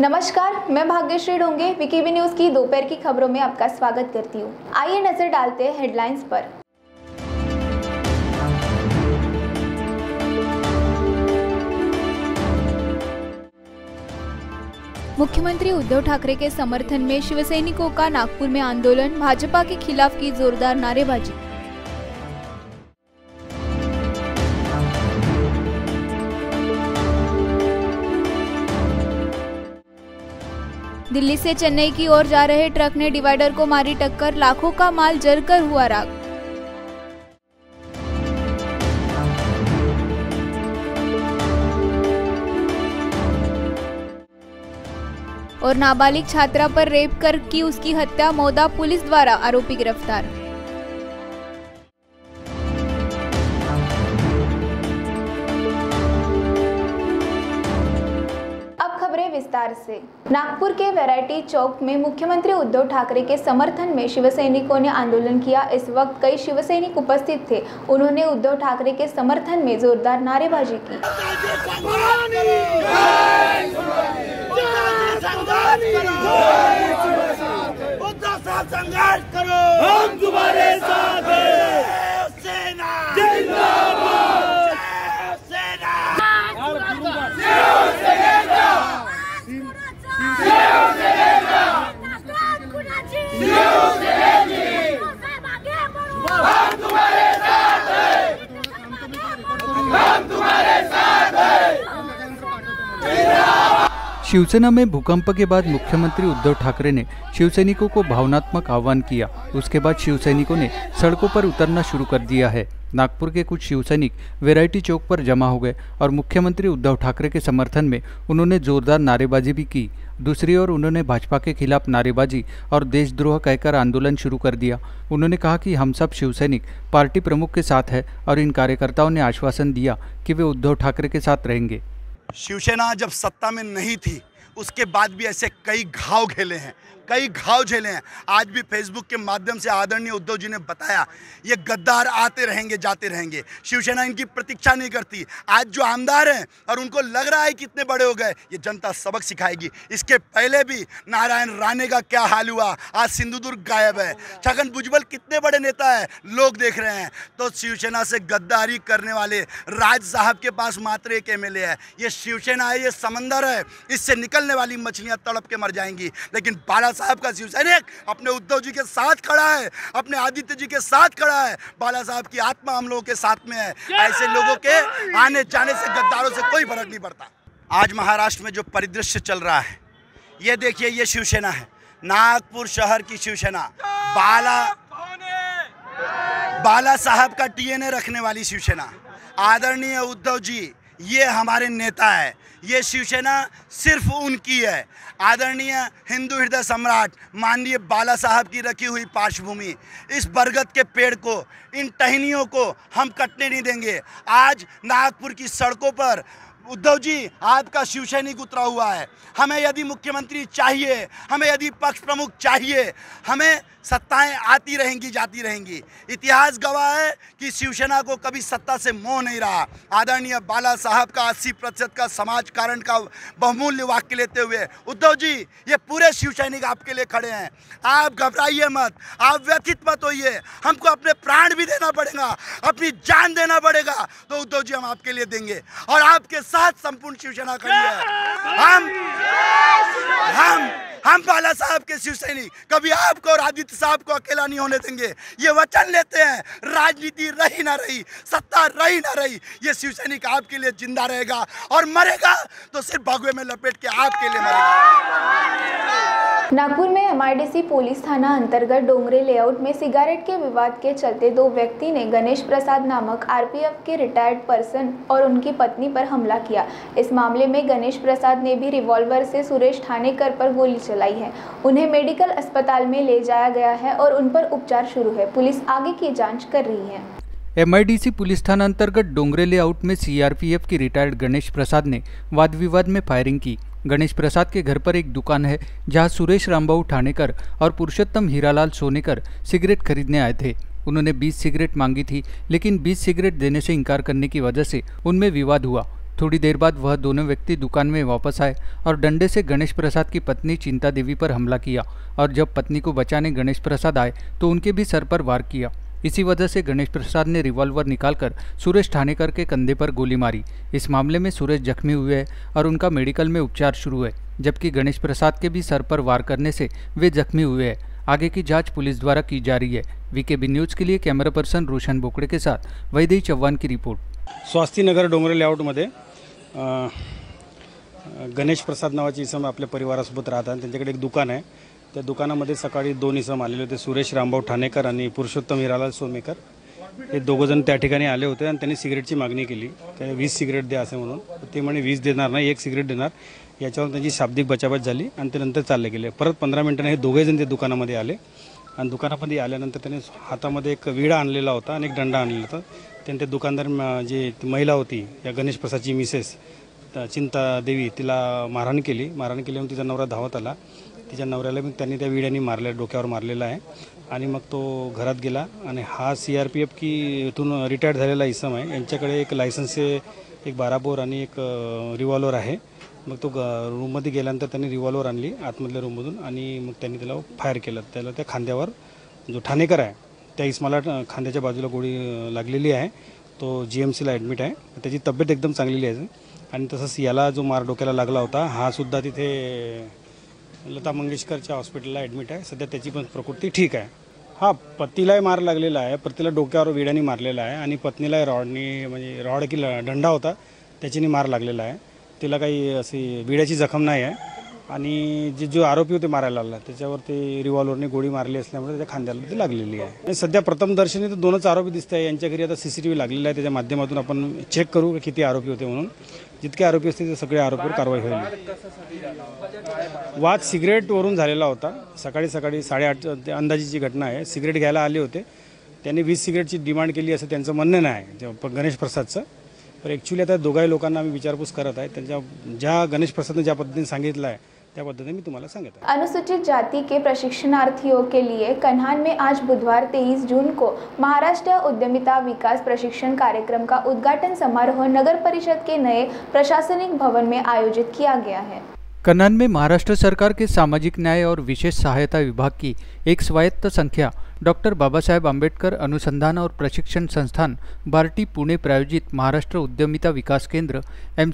नमस्कार, मैं भाग्यश्री डोंगे, विकीबी न्यूज़ की दोपहर की खबरों में आपका स्वागत करती हूँ। आइए नज़र डालते हैं हेडलाइंस पर। मुख्यमंत्री उद्धव ठाकरे के समर्थन में शिवसैनिकों का नागपुर में आंदोलन, भाजपा के खिलाफ की जोरदार नारेबाजी। दिल्ली से चेन्नई की ओर जा रहे ट्रक ने डिवाइडर को मारी टक्कर, लाखों का माल जलकर हुआ राख। और नाबालिग छात्रा पर रेप कर की उसकी हत्या, मोदा पुलिस द्वारा, आरोपी गिरफ़्तार। से। नागपुर के वैरायटी चौक में मुख्यमंत्री उद्धव ठाकरे के समर्थन में शिवसैनिकों ने आंदोलन किया। इस वक्त कई शिवसैनिक उपस्थित थे। उन्होंने उद्धव ठाकरे के समर्थन में जोरदार नारेबाजी की। संघर्ष करो। हम तुम्हारे साथ हैं। शिवसेना में भूकंप के बाद मुख्यमंत्री उद्धव ठाकरे ने शिवसैनिकों को भावनात्मक आह्वान किया। उसके बाद शिवसैनिकों ने सड़कों पर उतरना शुरू कर दिया है। नागपुर के कुछ शिवसैनिक वैरायटी चौक पर जमा हो गए और मुख्यमंत्री उद्धव ठाकरे के समर्थन में उन्होंने जोरदार नारेबाजी भी की। दूसरी ओर उन्होंने भाजपा के खिलाफ नारेबाजी और देशद्रोह कहकर आंदोलन शुरू कर दिया। उन्होंने कहा कि हम सब शिवसैनिक पार्टी प्रमुख के साथ है और इन कार्यकर्ताओं ने आश्वासन दिया कि वे उद्धव ठाकरे के साथ रहेंगे। शिवसेना जब सत्ता में नहीं थी उसके बाद भी ऐसे कई घाव खेले हैं। कई घाव झेले हैं। आज भी फेसबुक के माध्यम से आदरणीय उद्धव जी ने बताया, ये गद्दार आते रहेंगे, जाते रहेंगे। शिवसेना इनकी प्रतीक्षा नहीं करती। आज जो आमदार हैं और उनको लग रहा है कितने बड़े हो गए, ये जनता सबक सिखाएगी। इसके पहले भी नारायण राणे का क्या हाल हुआ? आज सिंधुदुर्ग गायब है। छगन भुजबल कितने बड़े नेता है, लोग देख रहे हैं। तो शिवसेना से गद्दारी करने वाले राज साहब के पास मात्र एक एमएलए है। ये शिवसेना है, ये समंदर है। इससे निकलने वाली मछलियाँ तड़प के मर जाएँगी। लेकिन बाला साहब का शिवसैनिक अपने उद्धव जी के साथ खड़ा है अपने आदित्य जी के साथ खड़ा है। बाला साहब की आत्मा हम लोगों के साथ में है। ऐसे लोगों के आने जाने से गद्दारों से कोई फ़र्क नहीं पड़ता। आज महाराष्ट्र में जो परिदृश्य चल रहा है ये देखिए ये शिवसेना है। नागपुर शहर की शिवसेना। बाला बाला साहब का डीएनए रखने वाली शिवसेना। आदरणीय उद्धव जी ये हमारे नेता है। ये शिवसेना सिर्फ़ उनकी है। आदरणीय हिंदू हृदय सम्राट माननीय बाला साहब की रखी हुई पार्श्वभूमि, इस बरगद के पेड़ को, इन टहनियों को हम कटने नहीं देंगे। आज नागपुर की सड़कों पर उद्धव जी, आपका शिवसैनिक उतरा हुआ है। हमें यदि मुख्यमंत्री चाहिए, हमें यदि पक्ष प्रमुख चाहिए, हमें सत्ताएँ आती रहेंगी, जाती रहेंगी। इतिहास गवाह है कि शिवसेना को कभी सत्ता से मोह नहीं रहा। आदरणीय बाला साहब का 80 प्रतिशत का समाज कारण का बहुमूल्य वाक्य लेते हुए, उद्धव जी, ये पूरे शिवसैनिक आपके लिए खड़े हैं। आप घबराइए मत, आप व्यथित मत होइए। हमको अपने प्राण भी देना पड़ेगा, अपनी जान देना पड़ेगा। तो उद्धव जी, हम आपके लिए देंगे। और आपके साथ संपूर्ण शिवसेना खड़ी है हम हम हम बाला साहब के शिवसैनिक कभी आपको और आदित्य साहब को अकेला नहीं होने देंगे। ये वचन लेते हैं राजनीति रही ना रही सत्ता रही ना रही ये शिवसैनिक आपके लिए ज़िंदा रहेगा और मरेगा तो सिर्फ़ भगवे में लपेट के आपके लिए मरेगा। नागपुर में एमआईडीसी पुलिस थाना अंतर्गत डोंगरे लेआउट में सिगारेट के विवाद के चलते दो व्यक्ति ने गणेश प्रसाद नामक आरपीएफ के रिटायर्ड पर्सन और उनकी पत्नी पर हमला किया। इस मामले में गणेश प्रसाद ने भी रिवॉल्वर से सुरेश ठाणेकर पर गोली चलाई है। उन्हें मेडिकल अस्पताल में ले जाया गया है और उन पर उपचार शुरू है। पुलिस आगे की जाँच कर रही है। एमआईडीसी पुलिस थाना अंतर्गत डोंगरे लेआउट में सीआरपीएफ के रिटायर्ड गणेश प्रसाद ने वाद विवाद में फायरिंग की। गणेश प्रसाद के घर पर एक दुकान है, जहाँ सुरेश रामबाऊ ठाणेकर और पुरुषोत्तम हीरालाल सोनेकर सिगरेट खरीदने आए थे। उन्होंने 20 सिगरेट मांगी थी, लेकिन 20 सिगरेट देने से इनकार करने की वजह से उनमें विवाद हुआ। थोड़ी देर बाद वह दोनों व्यक्ति दुकान में वापस आए और डंडे से गणेश प्रसाद की पत्नी चिंता देवी पर हमला किया और जब पत्नी को बचाने गणेश प्रसाद आए तो उनके भी सर पर वार किया। इसी वजह से गणेश प्रसाद ने रिवॉल्वर निकालकर सुरेश ठानेकर के कंधे पर गोली मारी। इस मामले में सुरेश जख्मी हुए हैं और उनका मेडिकल में उपचार शुरू है, जबकि गणेश प्रसाद के भी सर पर वार करने से वे जख्मी हुए हैं। आगे की जाँच पुलिस द्वारा की जा रही है। वीके बी न्यूज़ के लिए कैमरा पर्सन रोशन बोकड़े के साथ वैदेही चौहान की रिपोर्ट। स्वास्थ्य नगर डोंगरे लेआउटमध्ये गणेश प्रसाद नावाचे इसम आपल्या परिवारासोबत राहतात त्यांच्याकडे एक दुकान आहे. त्या दुकानामध्ये सकाळी दोन इसम आलेले होते. सुरेश रामभाऊ ठाणेकर आणि पुरुषोत्तम हिरालाल सोमेकर हे दोघंजण त्या ठिकाणी आले होते आणि त्यांनी सिगरेटची मागणी केली. त्या वीस सिगरेट द्या असे म्हणून. ते म्हणे वीस देणार नाही एक सिगरेट देणार. याच्यावर त्यांची शाब्दिक बचाबच झाली आणि ते नंतर चालले गेले. परत पंधरा मिनिटांनी हे दोघेजण ते दुकानामध्ये आले. आणि दुकानामध्ये आल्यानंतर त्यांनी हातामध्ये एक विडा आणलेला होता आणि एक दंडा आणलेला होता. त्यांनी ते दुकानदार जे जी महिला होती या गणेश प्रसादची मिसेस चिंता देवी तिला मारहाण केली. मारहाण केल्यामुळे तिचा नवरा धावत आला. तिच्या नवऱ्याला मग त्यांनी त्या विड्याने मारल्या डोक्यावर मारलेला आहे. आणि मग तो घरात गेला आणि हा सी आर पी एफ की इथून रिटायर्ड झालेला इसम आहे. यांच्याकडे एक लायसन्स एक बाराबोर आणि एक रिव्हॉल्वर आहे. मग तो ग रूममध्ये गेल्यानंतर त्यांनी रिव्हॉल्वर आणली आतमधल्या रूममधून आणि मग त्यांनी त्याला फायर केलं. त्याला त्या खांद्यावर जो ठाणेकर आहे त्या इसमाला खांद्याच्या बाजूला गोळी लागलेली आहे. तो जी एम सीला ॲडमिट आहे. त्याची तब्येत एकदम चांगलेली आहे. आणि तसंच याला जो मार डोक्याला लागला होता हा सुद्धा तिथे लता मंगेशकरच्या हॉस्पिटलला ॲडमिट आहे. सध्या त्याची पण प्रकृती ठीक आहे. हा पतीलाही मार लागलेला आहे. पतीला डोक्यावर विड्याने मारलेला आहे. आणि पत्नीलाही रॉडनी म्हणजे रॉड की ल- दंडा होता. त्याच्याने मार लागलेला आहे. तिला काही अशी विड्याची जखम नाही आहे. आणि जे जो आरोपी होते मारायला लागला त्याच्यावरती रिव्हॉल्वरने गोळी मारली असल्यामुळे त्याच्या खांद्याला ती लागलेली आहे. आणि सध्या प्रथमदर्शनी तर दोनच आरोपी दिसत आहे. यांच्या घरी आता सी सी टी व्ही लागलेला आहे. त्याच्या माध्यमातून आपण चेक करू की किती आरोपी होते म्हणून. जितके आरोपी असतील ते सगळे आरोपीवर कारवाई होईल. वाद सिगरेटवरून झालेला होता. सकाळी सकाळी साडेआठ ते अंदाजीची घटना आहे. सिगरेट घ्यायला आले होते. त्यांनी वीस सिगरेटची डिमांड केली असं त्यांचं म्हणणं नाही. ते गणेश प्रसादचं. पण ॲक्च्युली आता दोघाही लोकांना आम्ही विचारपूस करत आहे. त्यांच्या ज्या गणेश प्रसादनं ज्या पद्धतीने सांगितलं आहे त्या पद्धतीने मी तुम्हाला सांगत आहे. अनुसूचित जाति के प्रशिक्षणार्थियों के लिए कन्हान में आज बुधवार 23 जून को महाराष्ट्र उद्यमिता विकास प्रशिक्षण कार्यक्रम का उद्घाटन समारोह नगर परिषद के नए प्रशासनिक भवन में आयोजित किया गया है। कन्हान में महाराष्ट्र सरकार के सामाजिक न्याय और विशेष सहायता विभाग की एक स्वायत्त संख्या डॉक्टर बाबा साहेब आम्बेडकर अनुसंधान और प्रशिक्षण संस्थान, बार्टी, पुणे प्रायोजित महाराष्ट्र उद्यमिता विकास केंद्र एम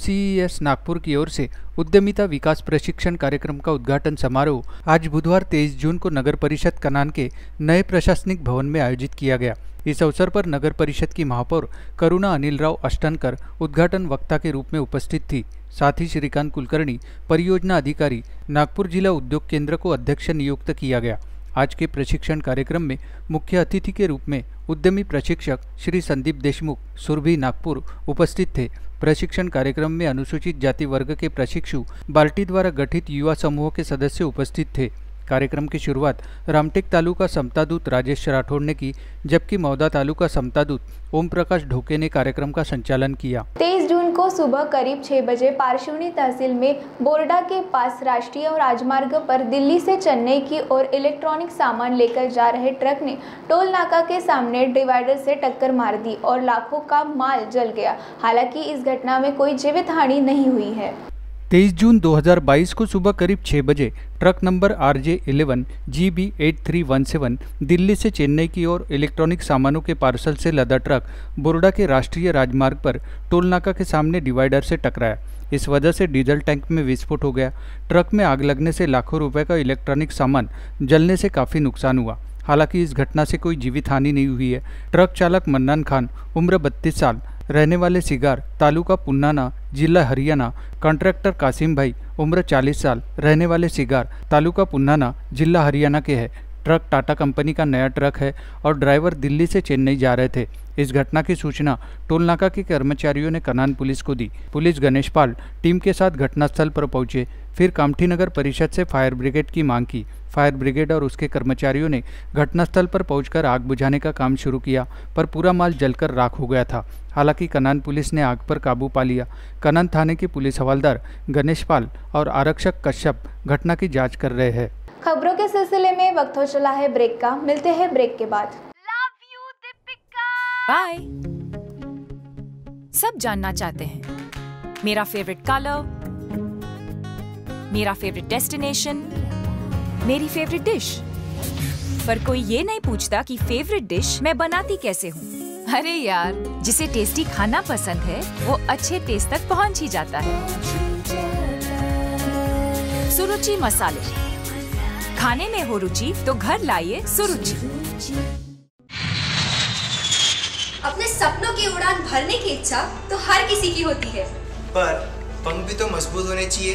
नागपुर की ओर से उद्यमिता विकास प्रशिक्षण कार्यक्रम का उद्घाटन समारोह आज बुधवार 23 जून को नगर परिषद कनान के नए प्रशासनिक भवन में आयोजित किया गया। इस अवसर पर नगर परिषद की महापौर करुणा अनिल राव अष्टनकर उद्घाटन वक्ता के रूप में उपस्थित थी। साथ ही श्रीकांत कुलकर्णी, परियोजना अधिकारी, नागपुर जिला उद्योग केंद्र को अध्यक्ष नियुक्त किया गया। आज के प्रशिक्षण कार्यक्रम में मुख्य अतिथि के रूप में उद्यमी प्रशिक्षक श्री संदीप देशमुख, सुरभि नागपुर उपस्थित थे। प्रशिक्षण कार्यक्रम में अनुसूचित जाति वर्ग के प्रशिक्षु बाल्टी द्वारा गठित युवा समूह के सदस्य उपस्थित थे। कार्यक्रम की शुरुआत रामटेक तालुका समतादूत राजेश राठौड़ ने की, जबकि मौदा तालुका समतादूत ओम प्रकाश ढोके ने कार्यक्रम का संचालन किया। 23 जून को सुबह करीब 6 बजे पारशिवनी तहसील में बोरडा के पास राष्ट्रीय राजमार्ग पर दिल्ली से चेन्नई की ओर इलेक्ट्रॉनिक सामान लेकर जा रहे ट्रक ने टोल नाका के सामने डिवाइडर से टक्कर मार दी और लाखों का माल जल गया। हालाँकि इस घटना में कोई जीवित हानि नहीं हुई है। 23 जून 2022 को सुबह करीब 6 बजे, truck number R J eleven G B eight three one seven, Delhi से चेन्नई की ओर इलेक्ट्रॉनिक सामानों के पार्सल से लदा ट्रक बोरडा के राष्ट्रीय राजमार्ग पर टोल नाका के सामने डिवाइडर से टकराया। इस वजह से डीजल टैंक में विस्फोट हो गया। ट्रक में आग लगने से लाखों रुपए का इलेक्ट्रॉनिक सामान जलने से काफ़ी नुकसान हुआ। हालाँकि इस घटना से कोई जीवित हानि नहीं हुई है। ट्रक चालक मन्नान खान, उम्र बत्तीस साल रहने वाले सिगार, तालुका पुन्नाना जिला हरियाणा, कॉन्ट्रैक्टर कासिम भाई, उम्र 40 साल रहने वाले सिगार, तालुका पुन्नाना जिला हरियाणा के हैं। ट्रक, टाटा कंपनी का नया ट्रक है और ड्राइवर दिल्ली से चेन्नई जा रहे थे। इस घटना की सूचना टोल नाका के कर्मचारियों ने कनान पुलिस को दी। पुलिस गणेश पाल टीम के साथ घटनास्थल पर पहुँचे। फिर कामठी नगर परिषद से फायर ब्रिगेड की मांग की। फायर ब्रिगेड और उसके कर्मचारियों ने घटनास्थल पर पहुंचकर आग बुझाने का काम शुरू किया, पर पूरा माल जलकर राख हो गया था। हालाँकि कनान पुलिस ने आग पर काबू पा लिया। कनान थाने के पुलिस हवलदार गणेश पाल और आरक्षक कश्यप घटना की जाँच कर रहे हैं। खबरों के सिलसिले में वक्त हो चला है ब्रेक का। मिलते हैं ब्रेक के बाद। बाय सब जानना चाहते हैं। मेरा फेवरेट कलर मेरा फेवरेट डेस्टिनेशन मेरी फेवरेट डिश पर कोई ये नहीं पूछता कि फेवरेट डिश मैं बनाती कैसे हूँ। अरे यार जिसे टेस्टी खाना पसंद है वो अच्छे टेस्ट तक पहुँच ही जाता है। सुरुचि मसाले। खाने में हो रुचि तो घर लाइए सुरुचि। अपने सपनों की उड़ान भरने की इच्छा तो हर किसी की होती है। पर पंख भी तो मज़बूत होने चाहिए।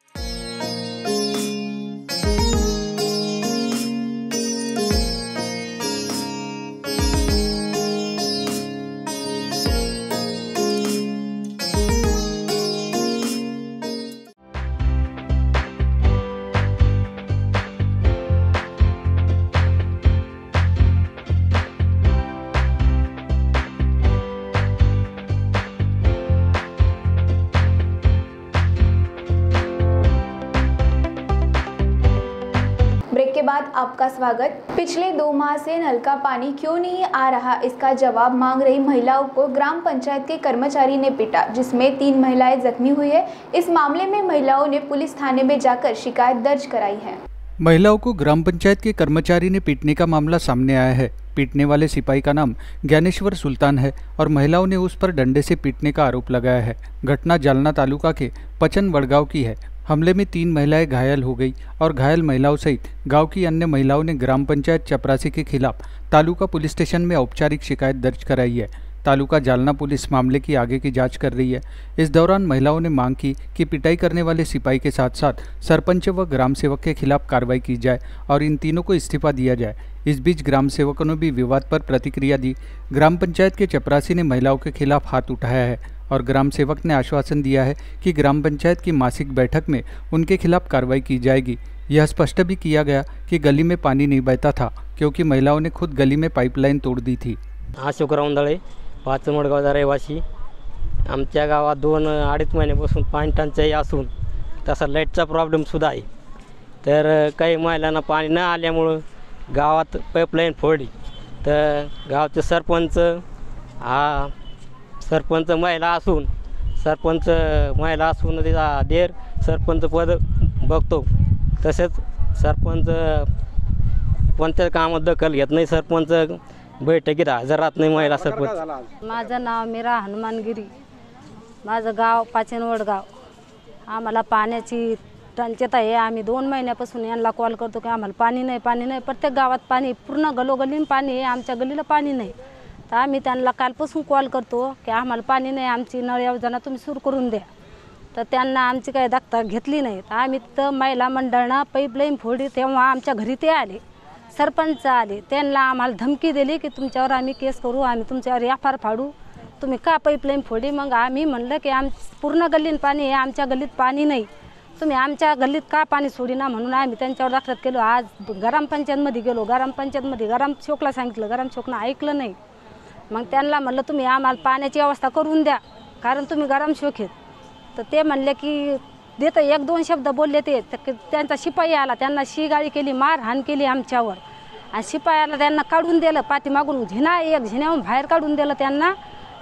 आपका स्वागत। पिछले दो माह से नल का पानी क्यों नहीं आ रहा? इसका जवाब मांग रही महिलाओं को ग्राम पंचायत के कर्मचारी ने पीटा, जिसमें तीन महिलाएँ जख्मी हुई है। इस मामले में महिलाओं ने पुलिस थाने में जाकर शिकायत दर्ज कराई है। महिलाओं को ग्राम पंचायत के कर्मचारी ने पीटने का मामला सामने आया है। पीटने वाले सिपाही का नाम ज्ञानेश्वर सुल्तान है और महिलाओं ने उस पर डंडे से पीटने का आरोप लगाया है। घटना जालना तालुका के पचन वड़गांव की है। हमले में तीन महिलाएँ घायल हो गई और घायल महिलाओं सहित गाँव की अन्य महिलाओं ने ग्राम पंचायत चपरासी के खिलाफ तालुका पुलिस स्टेशन में औपचारिक शिकायत दर्ज कराई है। तालुका जालना पुलिस मामले की आगे की जाँच कर रही है। इस दौरान महिलाओं ने मांग की कि पिटाई करने वाले सिपाही के साथ साथ सरपंच व ग्राम सेवक के खिलाफ कार्रवाई की जाए और इन तीनों को इस्तीफा दिया जाए। इस बीच ग्राम सेवकों ने भी विवाद पर प्रतिक्रिया दी। ग्राम पंचायत के चपरासी ने महिलाओं के खिलाफ हाथ उठाया है। और ग्राम सेवक ने आश्वासन दिया है कि ग्राम पंचायत की मासिक बैठक में उनके खिलाफ कार्रवाई की जाएगी। यह स्पष्ट भी किया गया कि गली में पानी नहीं बहता था, क्योंकि महिलाओं ने खुद गली में पाइपलाइन तोड़ दी थी। अशोक रावंदळे पाच मडगावचा रहिवासी, आमच्या गावात दोन अडीच महिन्यापासून पाणी टंचाई असून तसा लाईटचा प्रॉब्लेमसुद्धा आहे. तर काही महिलांना पाणी न आल्यामुळं गावात पाईपलाईन फोडली. तर गावचे सरपंच, हा सरपंच महिला असून सरपंच महिला असून तिचा देर सरपंच पद बघतो. तसेच सरपंच कोणत्या कामात दखल घेत नाही सरपंच बैठकीत हजर राहत नाही महिला सरपंच. माझं नाव मीरा हनुमानगिरी. माझं गाव पाचनवड गाव. आम्हाला पाण्याची टंचता आहे. आम्ही दोन महिन्यापासून यांना कॉल करतो की आम्हाला पाणी नाही पाणी नाही. प्रत्येक गावात पाणी पूर्ण गलोगलीन पाणी आहे. आमच्या गलीला पाणी नाही. तर आम्ही त्यांना कालपासून कॉल करतो की आम्हाला पाणी नाही आमची नळ योजना तुम्ही सुरू करून द्या. तर त्यांना आमची काही दखता घेतली नाही. तर आम्ही तर महिला मंडळानं पाईपलाईन फोडली तेव्हा आमच्या घरी ते आले. सरपंच आले. त्यांना आम्हाला धमकी दिली की तुमच्यावर आम्ही केस करू आम्ही तुमच्यावर एफ आर फाडू. तुम्ही का पाईपलाईन फोडली? मग आम्ही म्हणलं की आम पूर्ण गल्लीत पाणी आहे आमच्या गल्लीत पाणी नाही. तुम्ही आमच्या गल्लीत का पाणी सोडिना म्हणून आम्ही त्यांच्यावर दाखल केलो. आज ग्रामपंचायतमध्ये गेलो. ग्रामपंचायतमध्ये शोकला सांगितलं. ग्रामसेवकनं ऐकलं नाही. मग त्यांना म्हणलं तुम्ही आम्हाला पाण्याची व्यवस्था करून द्या कारण तुम्ही गरम शोखेत तर ते म्हणले की देतं एक दोन शब्द बोलले ते तर त्यांचा शिपाई आला त्यांना शिगाळी केली मारहाण केली आमच्यावर. आणि शिपायाला त्यांना काढून दिलं पाठीमागून झिना एक झिन्याहून बाहेर काढून दिलं त्यांना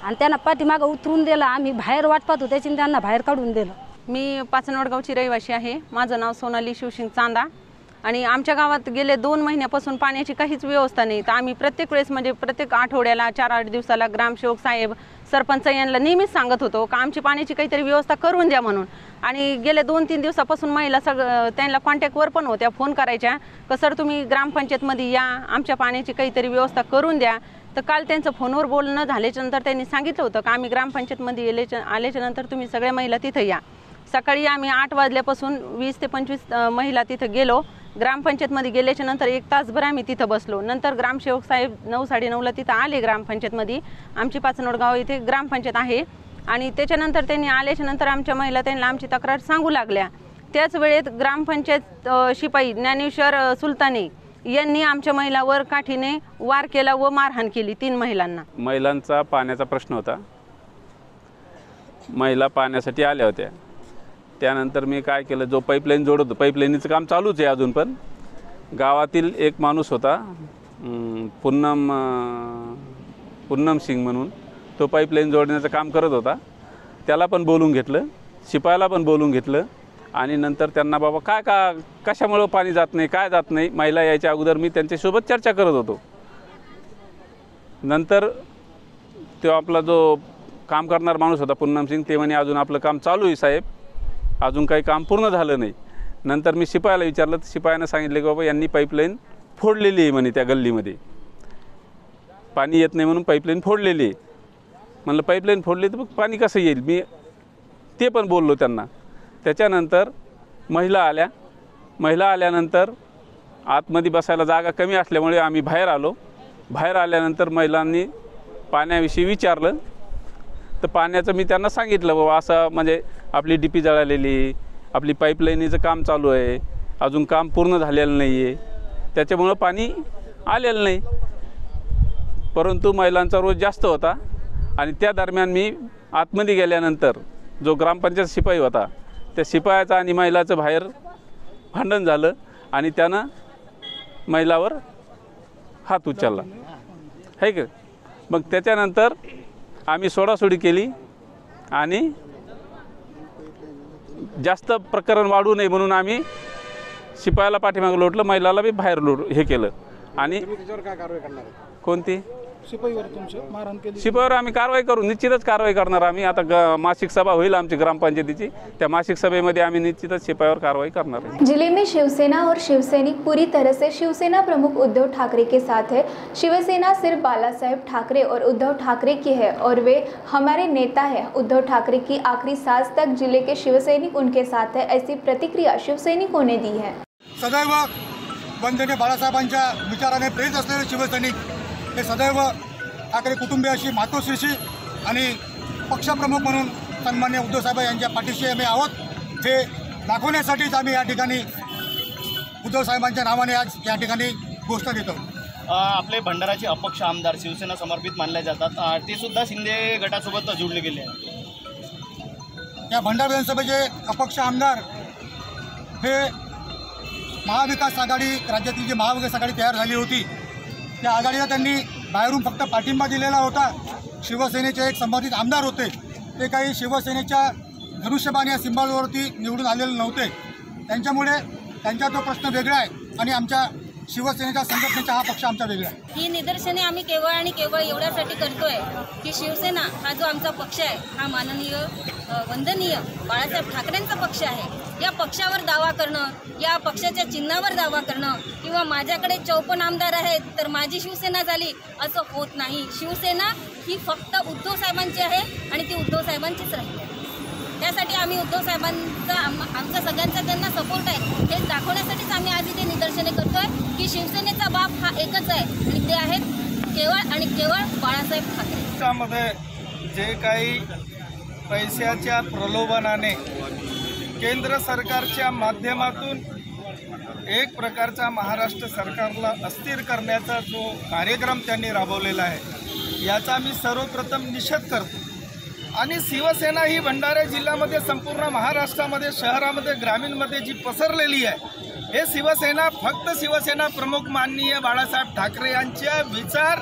आणि त्यांना पाठीमागं उतरून दिलं. आम्ही बाहेर वाट पाहतो त्याची त्यांना बाहेर काढून दिलं. मी पाचनवडगावची रहिवासी आहे. माझं नाव सोनाली शिवसिंग चांदा. आणि आमच्या गावात गेले दोन महिन्यापासून पाण्याची काहीच व्यवस्था नाही. तर आम्ही प्रत्येक वेळेस म्हणजे प्रत्येक आठवड्याला चार आठ दिवसाला ग्रामसेवक साहेब सरपंच यांना नेहमीच सांगत होतो का आमची पाण्याची काहीतरी व्यवस्था करून द्या म्हणून. आणि गेले दोन तीन दिवसापासून महिला सगळं त्यांना कॉन्टॅक्टवर पण होत्या फोन करायच्या का सर तुम्ही ग्रामपंचायतमध्ये या आमच्या पाण्याची काहीतरी व्यवस्था करून द्या. तर काल त्यांचं फोनवर बोलणं झाल्याच्यानंतर त्यांनी सांगितलं होतं का आम्ही ग्रामपंचायतमध्ये येल्याच्या आल्याच्यानंतर तुम्ही सगळ्या महिला तिथं या. सकाळी आम्ही आठ वाजल्यापासून वीस ते पंचवीस महिला तिथं गेलो. ग्रामपंचायतमध्ये गेल्याच्यानंतर एक तासभर आम्ही तिथं बसलो. नंतर ग्रामसेवक साहेब नऊ साडेनऊला तिथं आले ग्रामपंचायतमध्ये. आमची पाचनोड गाव इथे ग्रामपंचायत आहे. आणि त्याच्यानंतर त्यांनी आल्याच्यानंतर आमच्या महिला त्यांना आमची तक्रार सांगू लागल्या. त्याच वेळेत ग्रामपंचायत शिपाई ज्ञानेश्वर सुलताने यांनी आमच्या महिलावर काठीने वार केला व मारहाण केली तीन महिलांना. महिलांचा पाण्याचा प्रश्न होता. महिला पाण्यासाठी आल्या होत्या. त्यानंतर मी काय केलं जो पाईपलाईन जोडत होतो पाईपलाईनीचं काम चालूच आहे अजून पण. गावातील एक माणूस होता पूनम पुन्नम पुन्नम सिंग म्हणून तो पाईपलाईन जोडण्याचं काम करत होता. त्याला पण बोलून घेतलं शिपायाला पण बोलून घेतलं आणि नंतर त्यांना बाबा काय का कशामुळं पाणी जात नाही काय जात नाही? महिला यायच्या अगोदर मी त्यांच्यासोबत चर्चा करत होतो. नंतर तो आपला जो काम करणारा माणूस होता पुन्नम सिंग ते म्हणे अजून आपलं काम चालू आहे साहेब. अजून काही काम पूर्ण झालं नाही. नंतर मी शिपायाला विचारलं तर शिपायानं सांगितलं की बाबा यांनी पाईपलाईन फोडलेली आहे म्हणे त्या गल्लीमध्ये. पाणी येत नाही म्हणून पाईपलाईन फोडलेली आहे. म्हणलं पाईपलाईन फोडली तर मग पाणी कसं येईल? मी ते पण बोललो त्यांना. त्याच्यानंतर महिला आल्या. महिला आल्यानंतर आतमध्ये बसायला जागा कमी असल्यामुळे आम्ही बाहेर आलो. बाहेर आल्यानंतर महिलांनी पाण्याविषयी विचारलं. तर पाण्याचं मी त्यांना सांगितलं बाबा असं म्हणजे आपली डी पी जळालेली आपली पाईपलाईनीचं काम चालू आहे अजून काम पूर्ण झालेलं नाही आहे त्याच्यामुळं पाणी आलेलं नाही. परंतु महिलांचा रोज जास्त होता आणि त्या दरम्यान मी आतमध्ये गेल्यानंतर जो ग्रामपंचायत शिपाई होता त्या शिपायाचं आणि महिलाचं बाहेर भांडण झालं आणि त्यानं महिलावर हात उचलला. आहे का मग त्याच्यानंतर आम्ही सोडासोडी केली आणि जास्त प्रकरण वाढू नये म्हणून आम्ही शिपायाला पाठीमागं लोटलं महिलाला बी बाहेर लोट हे केलं. आणि कोणती? शिपाईवर तुमच्या मारहाण केली? शिपायावर आम्ही कारवाई करू निश्चितच कारवाई करणार आम्ही. आता ग मासिक सभा होईल आमची ग्रामपंचायतीची. त्या मासिक सभेमध्ये आम्ही निश्चितच शिपायावर कारवाई करणार आहे. ज़िले में शिवसेना और शिवसैनिक पूरी तरह से शिवसेना प्रमुख उद्धव ठाकरे के साथ है। शिवसेना सिर्फ़ बाला साहेब ठाकरे और उद्धव ठाकरे की है और वे हमारे नेता है। उद्धव ठाकरे की आखिरी सांस तक ज़िले के शिवसैनिक उनके साथ है ऐसी प्रतिक्रिया शिवसैनिकों ने दी है। सदैव वंदनीय बाळासाहेबांच्या विचाराने प्रेरित असलेले शिवसैनिक हे सदैव ठाकरे कुटुंबियाशी मातोश्रीशी आणि पक्षप्रमुख म्हणून सन्मान्य उद्धवसाहेब यांच्या पाठीशी आम्ही आहोत. हे दाखवण्यासाठीच आम्ही या ठिकाणी उद्धवसाहेबांच्या नावाने आज या ठिकाणी घोषणा देतो. आपले भंडाराचे अपक्ष आमदार शिवसेना समर्पित मानले जातात. ते सुद्धा शिंदे गटासोबत जोडले गेले आहेत. या भंडारा विधानसभेचे अपक्ष आमदार हे महाविकास आघाडी राज्यातील जी महाविकास आघाडी तयार झाली होती त्या आघाडीला त्यांनी बाहेरून फक्त पाठिंबा दिलेला होता. शिवसेनेचे एक संबंधित आमदार होते. ते काही शिवसेनेच्या धनुष्यबाण या सिंबॉलवरती निवडून आलेले नव्हते. त्यांच्यामुळे त्यांचा तो प्रश्न वेगळा आहे आणि आमच्या शिवसेनेच्या संघटनेचा हा पक्ष आमचा वेगळा आहे. ही निदर्शने आम्ही केवळ आणि केवळ एवढ्यासाठी करतोय की शिवसेना हा जो आमचा पक्ष आहे हा माननीय वंदनीय बाळासाहेब ठाकरेंचा पक्ष आहे. या पक्षावर दावा करणं या पक्षाच्या चिन्हावर दावा करणं किंवा माझ्याकडे चौपन्न आमदार आहेत तर माझी शिवसेना झाली असं होत नाही. शिवसेना ही फक्त उद्धव साहेबांची आहे आणि ती उद्धव साहेबांचीच राहील त्यासाठी आम्ही उद्धव साहेबांचा आमचा सगळ्यांचा त्यांना सपोर्ट आहे. हे दाखवण्यासाठीच आम्ही आज इथे निदर्शने शिवसेनेचा बाप हा एकच आहे. आणि ते आहेत केवळ आणि केवळ बाळासाहेब ठाकरे. त्यामध्ये जे काही पैशाच्या प्रलोभनाने केंद्र सरकारच्या माध्यमातून एक प्रकारचा महाराष्ट्र सरकारला अस्थिर करण्याचा जो कार्यक्रम त्यांनी राबवलेला आहे याचा मी सर्वप्रथम निषेध करतो. आणि शिवसेना ही भंडारा जिल्ह्यामध्ये संपूर्ण महाराष्ट्रामध्ये शहरामध्ये ग्रामीणमध्ये जी पसरलेली आहे हे शिवसेना फक्त शिवसेना प्रमुख माननीय बाळासाहेब ठाकरे यांचे विचार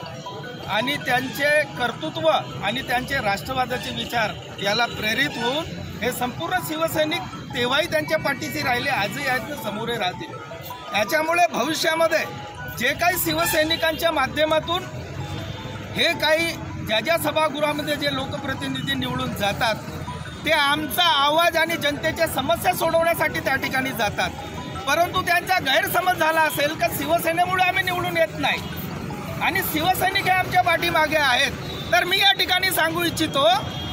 आणि त्यांचे कर्तृत्व आणि त्यांचे राष्ट्रवादाचे विचार याला प्रेरित होऊन हे संपूर्ण शिवसैनिक तेव्हाही त्यांच्या पाठीशी राहिले आजही आहेत समोरे राहतील. याच्यामुळे भविष्यामध्ये जे काही शिवसैनिकांच्या माध्यमातून हे काही ज्या ज्या सभागृहामध्ये जे लोकप्रतिनिधी निवडून जातात ते आमचा आवाज आणि जनतेच्या समस्या सोडवण्यासाठी त्या ठिकाणी जातात. परंतु त्यांचा गैरसमज झाला असेल का शिवसेनेमुळे आम्ही निवडून येत नाही. आणि शिवसैनिक हे आमच्या पाठीमागे आहेत. तर मी या ठिकाणी सांगू इच्छितो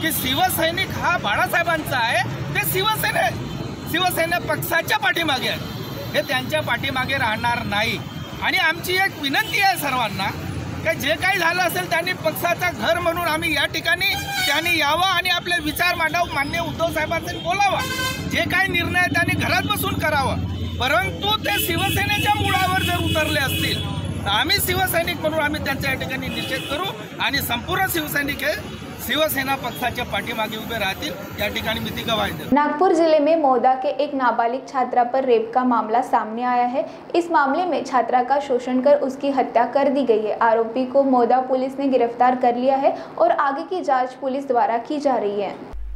की शिवसैनिक हा बाळासाहेबांचा आहे. ते शिवसेने शिवसेना पक्षाच्या पाठीमागे आहेत. हे त्यांच्या पाठीमागे राहणार नाही. आणि आमची एक विनंती आहे सर्वांना की जे काही झालं असेल त्यांनी पक्षाचा घर म्हणून आम्ही या ठिकाणी त्यांनी यावं आणि आपले विचार मांडाव. मान्य उद्धव साहेबांनी बोलावा. जे काही निर्णय त्यांनी घरात बसून करावं. परंतु ते शिवसेनेच्या मुळावर जर उतरले असतील तर आम्ही शिवसैनिक म्हणून आम्ही त्यांच्या या ठिकाणी निषेध करू आणि संपूर्ण शिवसैनिक हे शिवसेना पक्षाच्या पाठीमागे उभे राहतील. या ठिकाणी मी ती गवाही नागपुर ज़िले में मौदा के एक नाबालिग छात्रा पर रेप का मामला सामने आया है। इस मामले में छात्रा का शोषण कर उसकी हत्या कर दी गई है। आरोपी को मौदा पुलिस ने गिरफ़्तार कर लिया है और आगे की जाँच पुलिस द्वारा की जा रही है।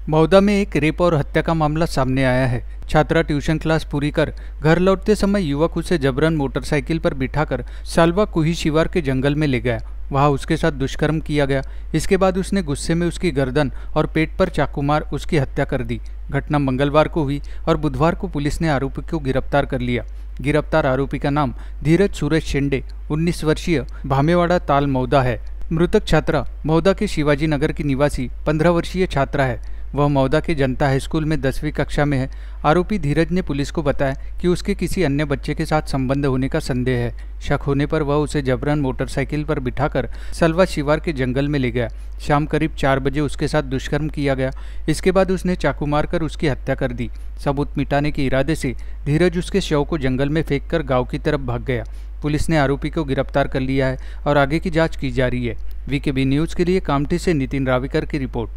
मौदा में एक रेप और हत्या का मामला सामने आया है। छात्रा ट्यूशन क्लास पूरी कर घर लौटते समय युवक उसे जबरन मोटरसाइकिल पर बिठाकर सालवा कुही शिवार के जंगल में ले गया। वहाँ उसके साथ दुष्कर्म किया गया। इसके बाद उसने गुस्से में उसकी गर्दन और पेट पर चाकू मार उसकी हत्या कर दी। घटना मंगलवार को हुई और बुधवार को पुलिस ने आरोपी को गिरफ़्तार कर लिया। गिरफ़्तार आरोपी का नाम धीरज सूरज शेंडे 19 वर्षीय भामेवाड़ा ताल मौदा है। मृतक छात्रा मौदा के शिवाजी नगर की निवासी 15 वर्षीय छात्रा है। वह मौदा के जनता हाई स्कूल में दसवीं कक्षा में है। आरोपी धीरज ने पुलिस को बताया कि उसके किसी अन्य बच्चे के साथ संबंध होने का संदेह है। शक होने पर वह उसे जबरन मोटरसाइकिल पर बिठाकर सलवा शिवार के जंगल में ले गया। शाम करीब चार बजे उसके साथ दुष्कर्म किया गया। इसके बाद उसने चाकू मारकर उसकी हत्या कर दी। सबूत मिटाने के इरादे से धीरज उसके शव को जंगल में फेंक कर गाँव की तरफ़ भाग गया। पुलिस ने आरोपी को गिरफ़्तार कर लिया है और आगे की जाँच की जा रही है। वीकेबी न्यूज़ के लिए कामठी से नितिन राविकर की रिपोर्ट।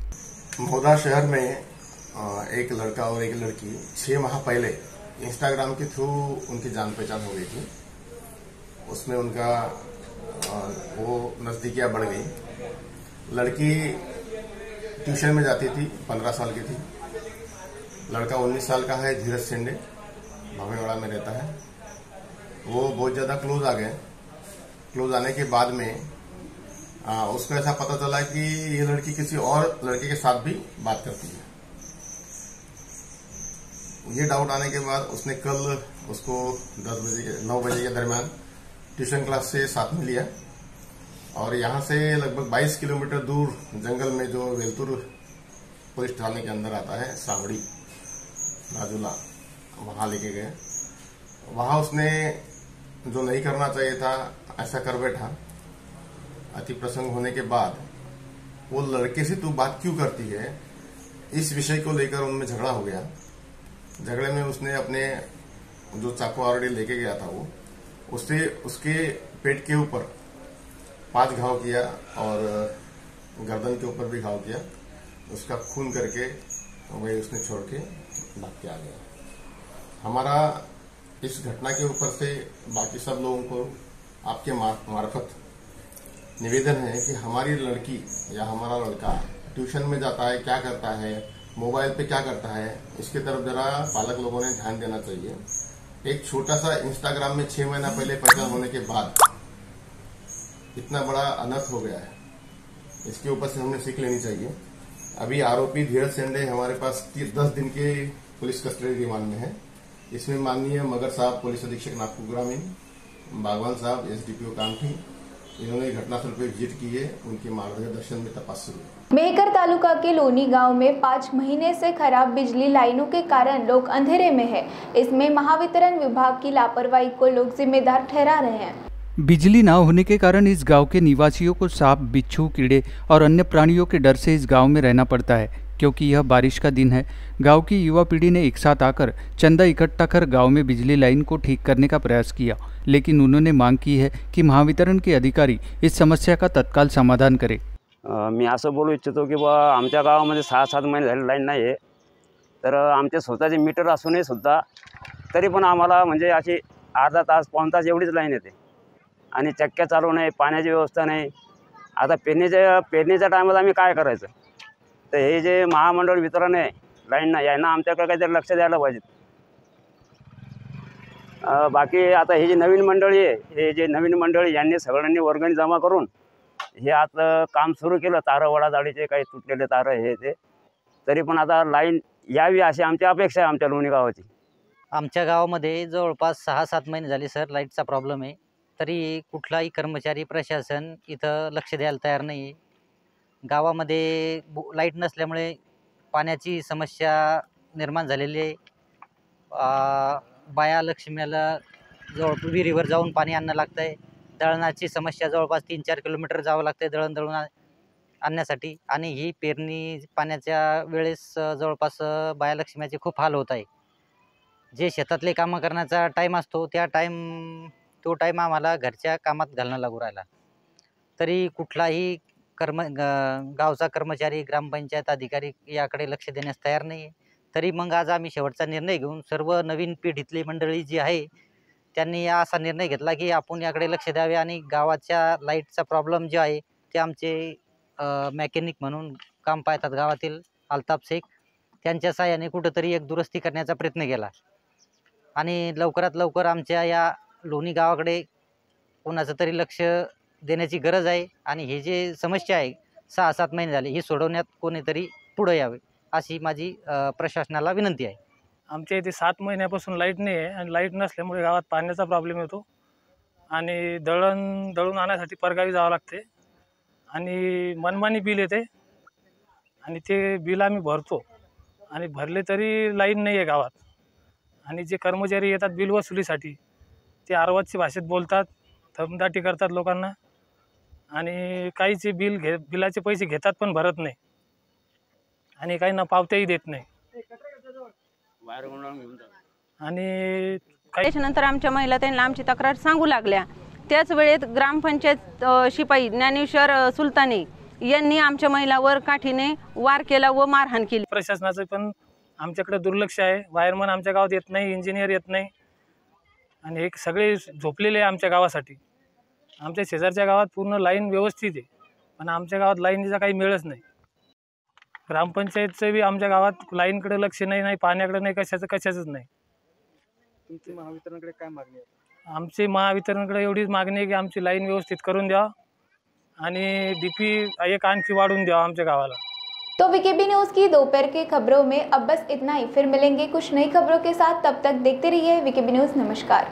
मौदा शहर में एक लड़का और एक लड़की, छह माह पहले इंस्टाग्राम के थ्रू उनकी जान पहचान हो गई थी। उसमें उनका वो नज़दीकियाँ बढ़ गई। लड़की ट्यूशन में जाती थी, पंद्रह साल की थी। लड़का उन्नीस साल का है, धीरज सिंडे भावेवाड़ा में रहता है। वो बहुत ज़्यादा क्लोज आ गए। क्लोज आने के बाद में आ, उसको ऐसा पता चला कि ये लड़की किसी और लड़के के साथ भी बात करती है। ये डाउट आने के बाद उसने कल उसको 10 बजे के 9 बजे के दरमियान ट्यूशन क्लास से साथ में लिया। और यहाँ से लगभग 22 किलोमीटर दूर जंगल में जो वेलतुर पुलिस थाने के अंदर आता है सावड़ी राजूला वहाँ लेके गए। वहाँ उसने जो नहीं करना चाहिए था ऐसा कर बैठा। अति प्रसंग होने के बाद, वो लड़के से तू बात क्यों करती है? इस विषय को लेकर उनमें झगड़ा हो गया। झगड़े में उसने अपने जो चाकू आरडी लेके गया था वो उससे उसके पेट के ऊपर पाँच घाव किया और गर्दन के ऊपर भी घाव किया। उसका खून करके वही उसने छोड़ के भाग के आ गया। हमारा इस घटना के ऊपर से बाकी सब लोगों को आपके मार्फत निवेदन है कि हमारी लड़की या हमारा लड़का ट्यूशन में जाता है, क्या करता है, मोबाइल पे क्या करता है, इसके तरफ़ जरा पालक लोगों ने ध्यान देना चाहिए। एक छोटा सा इंस्टाग्राम में छह महीना पहले पहचान होने के बाद इतना बड़ा अनर्थ हो गया है। इसके ऊपर से हमने सीख लेनी चाहिए। अभी आरोपी धीरज सेंडे हमारे पास दस दिन के पुलिस कस्टडी रिमांड में है। इसमें माननीय मगर साहब, पुलिस अधीक्षक नागपुर ग्रामीण, बागवान साहब, एसडीपीओ कामठी इन्होंने घटनास्थल पर विज़िट की है उनके मार्गदर्शन में तपास शुरू है। मेहकर तालुका के लोनी गाँव में पाँच महीने से खराब बिजली लाइनों के कारण लोग अंधेरे में है। इसमें महावितरण विभाग की लापरवाही को लोग जिम्मेदार ठहरा रहे हैं। बिजली ना होने के कारण इस गाँव के निवासियों को सांप बिच्छू कीड़े और अन्य प्राणियों के डर से इस गाँव में रहना पड़ता है। क्योंकि यह बारिश का दिन है। गाँव की युवा पीढ़ी ने एक साथ आकर चंदा इकट्ठा कर गाँव में बिजली लाइन को ठीक करने का प्रयास किया, लेकिन उन्होंने मांग की है की महावितरण के अधिकारी इस समस्या का तत्काल समाधान करे। मी असं बोलू इच्छितो की बा, आमच्या गावामध्ये सहा सात महिने लाईन नाही आहे तर आमचे स्वतःचे मीटर असूनही सुद्धा, तरी पण आम्हाला म्हणजे अर्धा तास, पाऊण तास एवढीच लाईन येते. आणि चक्क्या चालू नाही पाण्याची व्यवस्था नाही. आता पेरणीच्या पेरणीच्या टायमात आम्ही करायचं? तर हे जे महामंडळ वितरण आहे लाईन यांना आमच्याकडे काहीतरी लक्ष द्यायला पाहिजे. बाकी आता हे जे नवीन मंडळी आहे हे जे नवीन मंडळी यांनी सगळ्यांनी वर्गणी जमा करून हे आता काम सुरू केलं तारं वडाजाडीचे काही तुटलेले तारं हे ते. तरी पण आता लाईन यावी अशी आमची अपेक्षा आहे आमच्या लोणी गावाची. आमच्या गावामध्ये जवळपास सहा सात महिने झाले सर लाईटचा प्रॉब्लेम आहे. तरी कुठलाही कर्मचारी प्रशासन इथं लक्ष द्यायला तयार नाही आहे. गावामध्ये बु लाइट नसल्यामुळे पाण्याची समस्या निर्माण झालेली आहे. बाया लक्ष्मीला जवळ विहिरीवर जाऊन पाणी आणणं लागतं आहे दळणाची समस्या जवळपास तीन चार किलोमीटर जावं लागतं आहे दळण दळून आणण्यासाठी. आणि ही पेरणी पाण्याच्या वेळेस जवळपास बाया लक्ष्म्याचे खूप हाल होत आहे. जे शेतातले कामं करण्याचा टाईम असतो त्या टाईम तो टाईम आम्हाला घरच्या कामात घालणं लागू राहिला. तरी कुठलाही कर्म गावचा कर्मचारी ग्रामपंचायत अधिकारी याकडे लक्ष देण्यास तयार नाही आहे तरी मग आज आम्ही शेवटचा निर्णय घेऊन सर्व नवीन पिढीतली मंडळी जी आहे त्यांनी असा निर्णय घेतला की आपण याकडे लक्ष द्यावे आणि गावाच्या लाईटचा प्रॉब्लेम जो आहे ते आमचे मॅकॅनिक म्हणून काम पाहतात गावातील अल्ताफ शेख. त्यांच्या सहाय्याने कुठंतरी एक दुरुस्ती करण्याचा प्रयत्न केला. आणि लवकरात लवकर आमच्या या लोणी गावाकडे कोणाचं तरी लक्ष देण्याची गरज आहे आणि हे जे समस्या आहे सहा सात महिने झाले हे सोडवण्यात कोणीतरी पुढं यावे अशी माझी प्रशासनाला विनंती आहे. आमच्या इथे सात महिन्यापासून लाइट नाही आहे आणि लाइट नसल्यामुळे गावात पाण्याचा प्रॉब्लेम येतो. आणि दळण दळून आणण्यासाठी परगावी जावं लागते. आणि मनमानी बिल येते. आणि ते बिल आम्ही भरतो. आणि भरले तरी लाईन नाही आहे गावात. आणि जे कर्मचारी येतात बिल वसुलीसाठी ते आरवाची भाषेत बोलतात थमदाटी करतात लोकांना. आणि काहीचे बिल घे बिलाचे पैसे घेतात पण भरत नाही. आणि काही ना पावत्याही देत नाही. आणि त्याच्यानंतर आमच्या महिला त्यांना आमची तक्रार सांगू लागल्या. त्याच वेळेत ग्रामपंचायत शिपाई ज्ञानेश्वर सुलताने यांनी आमच्या महिलावर काठीने वार केला व मारहाण केली. प्रशासनाचं पण आमच्याकडे दुर्लक्ष आहे. वायरमन आमच्या गावात येत नाही इंजिनियर येत नाही. आणि एक सगळे झोपलेले आहे आमच्या गावासाठी. आमच्या शेजारच्या गावात पूर्ण लाईन व्यवस्थित आहे. पण आमच्या गावात लाईनीचा काही मिळच नाही. ग्रामपंचायतचं बी आमच्या गावात लाईनकडे लक्ष नाही नाही पाण्याकडे नाही कशाचं कशाचंच नाही. तुमची महावितरणकडे काय मागणी आहे? आमची महावितरणकडे एवढीच मागणी आहे की आमची लाईन व्यवस्थित करून द्या आणि डी पी एक आणखी वाढून द्यावा आमच्या गावाला. तो वीकेबी न्यूज़ की दोपहर की खबरों में अब बस इतना ही. फिर मिलेंगे कुछ नई खबरों के साथ. तब तक देखते रहिए वीकेबी न्यूज़ नमस्कार.